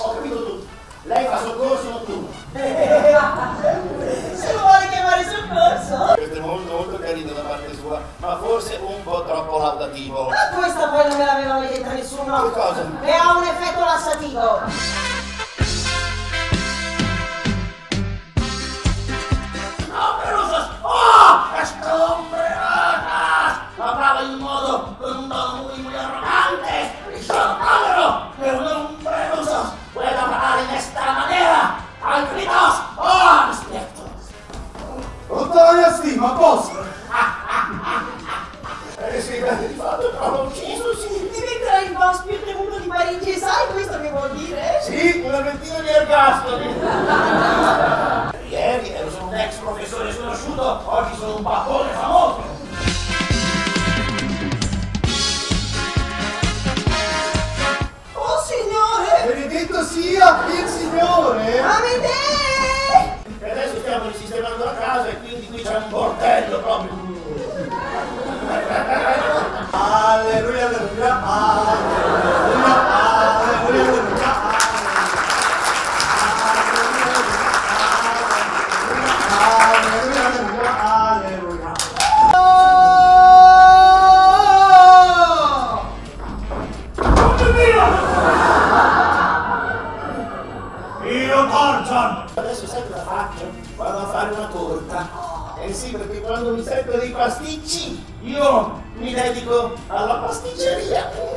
Ho capito tutto. Lei fa soccorso notturno. Se lo vuole chiamare soccorso? Questo è molto molto carino da parte sua, ma forse un po' troppo laudativo. Ma questa poi non me l'aveva mai detta nessuno. Che cosa? Che ha un effetto lassativo. Stima, posso? Eh sì, di fatto trovo ucciso, sì! Diventerà il boss più temuto di Parigi e sai questo che vuol dire? Sì, una ventina di ergastoli! Ieri ero solo un ex professore sconosciuto, oggi sono un pappone famoso! Oh signore! Benedetto sia il Signore! Amedee! E adesso stiamo risistemando qui c'è un bordello proprio! Alleluia, alleluia, alleluia, alleluia, alleluia. Alleluia, alleluia, alleluia. Io Tarzan! Adesso sai cosa faccio? Vado a fare una torta. Eh sì, perché quando mi servono dei pasticci, io mi dedico alla pasticceria.